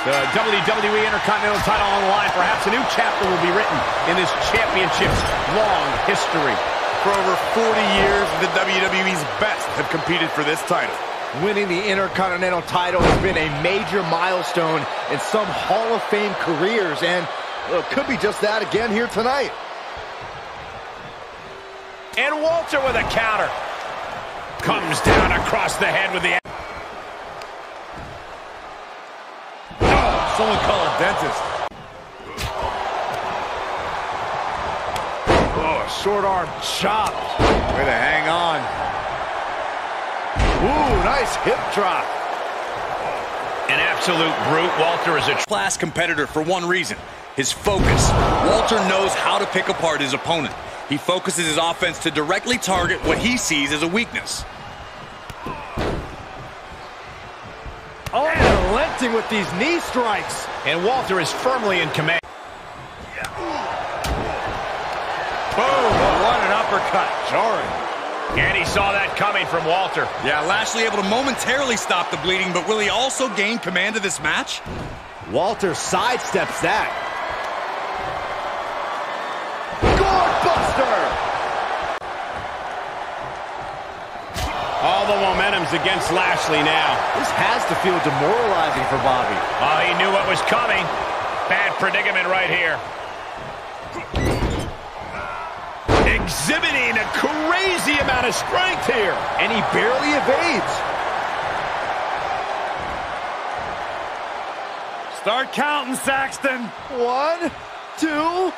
The WWE Intercontinental title on the line. Perhaps a new chapter will be written in this championship's long history. For over 40 years, the WWE's best have competed for this title. Winning the Intercontinental title has been a major milestone in some Hall of Fame careers, and well, could be just that again here tonight. And Walter with a counter. Comes down across the head with the... Someone call a dentist. Oh, short arm chop. Way to hang on. Ooh, nice hip drop. An absolute brute. Walter is a class competitor for one reason, his focus. Walter knows how to pick apart his opponent. He focuses his offense to directly target what he sees as a weakness. Unrelenting with these knee strikes. And Walter is firmly in command. Boom, what an uppercut. Jarring. And he saw that coming from Walter. Yeah, Lashley able to momentarily stop the bleeding, but will he also gain command of this match? Walter sidesteps that. Gourd All the momentum's against Lashley now. This has to feel demoralizing for Bobby. Oh, he knew what was coming. Bad predicament right here. Exhibiting a crazy amount of strength here. And he barely evades. Start counting, Saxton. One, two,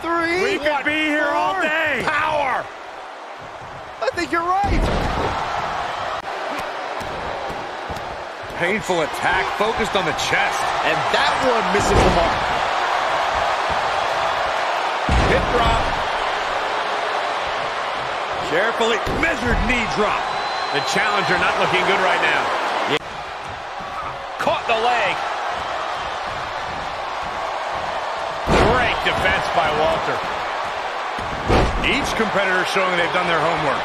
three. We could be here all day. Power. I think you're right. Painful attack focused on the chest. And that one misses the mark. Hip drop. Carefully measured knee drop. The challenger not looking good right now. Yeah. Caught the leg. Great defense by Walter. Each competitor showing they've done their homework.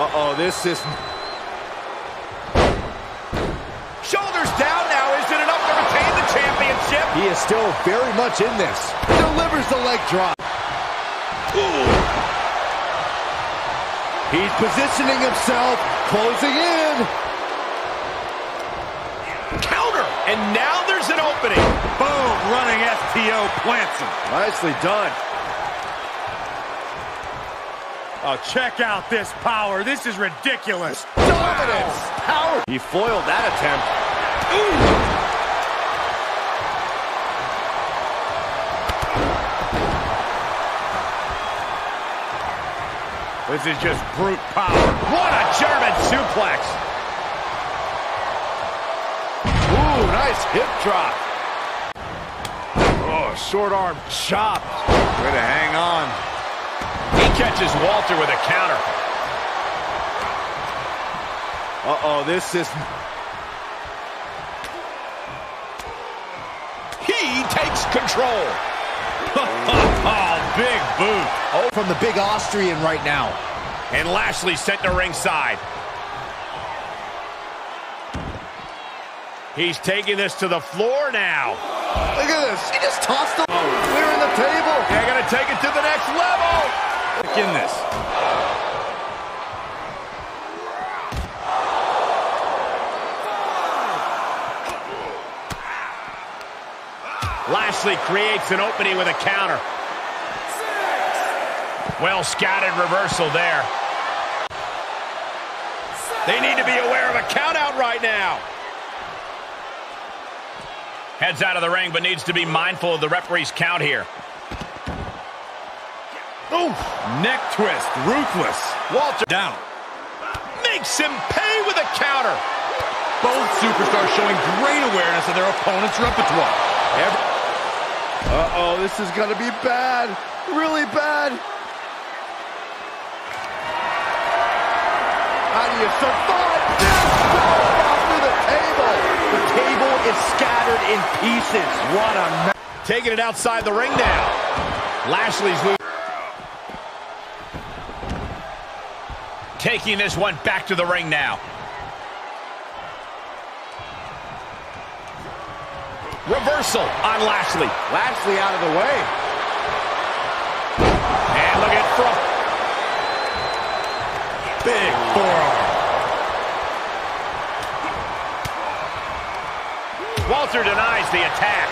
Uh-oh, this is... championship? He is still very much in this. Delivers the leg drop. Ooh. He's positioning himself, closing in. Counter. And now there's an opening. Boom, running STO plants him. Nicely done. Oh, check out this power. This is ridiculous. Dominance. Power. He foiled that attempt. Ooh. This is just brute power. What a German suplex. Ooh, nice hip drop. Oh, short arm chopped. Way to hang on. He catches Walter with a counter. Uh-oh, this is... He takes control. Oh. Big boot. Oh, from the big Austrian right now. And Lashley sent to ringside. He's taking this to the floor now. Look at this. He just tossed him. Oh. Clearing the table. They're going to take it to the next level. Look in this. Lashley creates an opening with a counter. Well scattered reversal there. They need to be aware of a countout right now. Heads out of the ring, but needs to be mindful of the referee's count here. Oof, neck twist, ruthless. Walter Down. makes him pay with a counter. Both superstars showing great awareness of their opponent's repertoire. Uh-oh, this is going to be bad. Really bad. How do you survive this? Through the table. The table is scattered in pieces. What a. Taking it outside the ring now. Lashley's losing. Taking this one back to the ring now. Reversal on Lashley. Lashley out of the way. Walter denies the attack.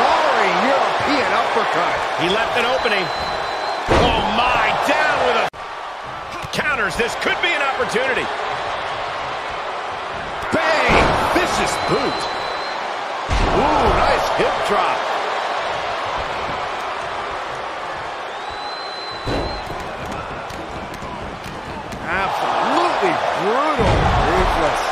Roaring European uppercut. He left an opening. Oh my, down with a counters. This could be an opportunity. Bang! Vicious boot. Ooh, nice hip drop. Absolutely brutal. Ruthless.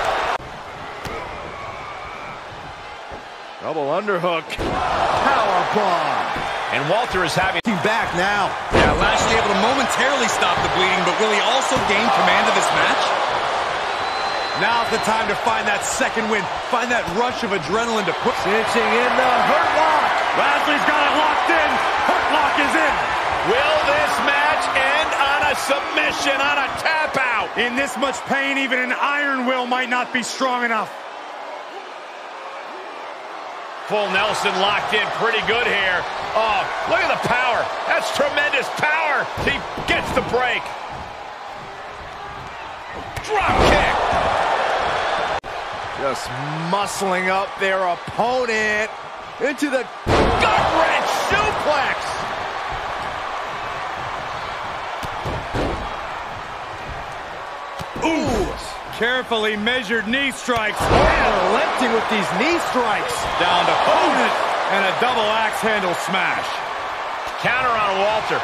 Double underhook. Power bomb. And Walter is having him Back now. Yeah, Lashley able to momentarily stop the bleeding, but will he also gain command of this match? Now's the time to find that second win. Find that rush of adrenaline to put... Cinching in the hurt lock. Lashley's got it locked in. Hurt lock is in. Will this match end on a submission, on a tap out? In this much pain, even an iron will might not be strong enough. Nelson locked in pretty good here. Oh, look at the power. That's tremendous power. He gets the break. Drop kick. Just muscling up their opponent into the Gut wrench suplex. Carefully measured knee strikes. relenting with these knee strikes. Down to opponent and a double axe handle smash. Counter on Walter.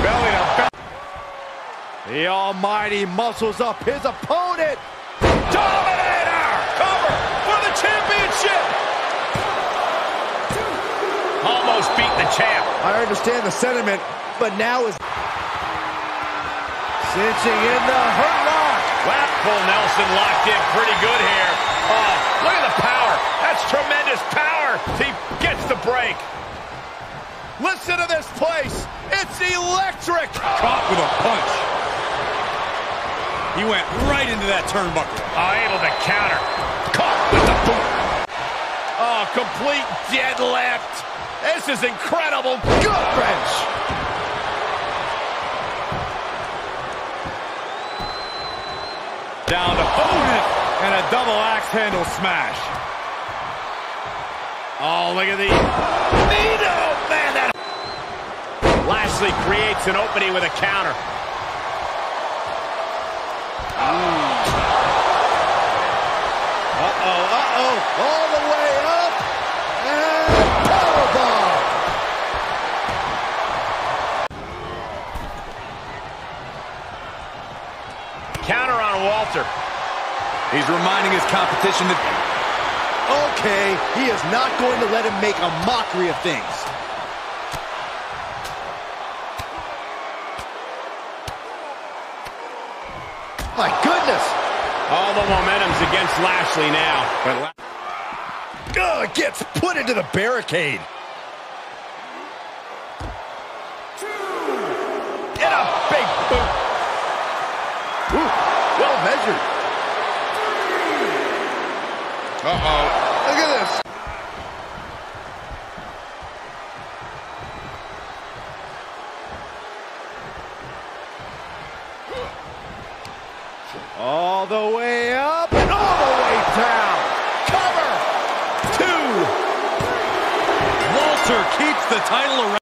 Belly to belly. The almighty muscles up his opponent. Dominator. Cover for the championship. Almost beat the champ. I understand the sentiment, but now is cinching in the hurt lock. Wow, Full Nelson locked in pretty good here. Oh, look at the power. That's tremendous power. He gets the break. Listen to this place. It's electric. Caught with a punch. He went right into that turnbuckle. Oh, able to counter. Caught with the boot. Oh, complete deadlift. This is incredible. Gut wrench. Down to opponent and a double axe handle smash. Oh, look at the Nito. Man, that. Lashley creates an opening with a counter. Uh-oh, uh-oh. All the way up. And powerbomb. Counter Walter. He's reminding his competition that Okay, he is not going to let him make a mockery of things. My goodness. All the momentum's against Lashley now. But Ugh, gets put into the barricade. Two. Get a big boot. Ooh, well. Uh-oh. Look at this. All the way up and all the way down. Cover. Two. Walter keeps the title around.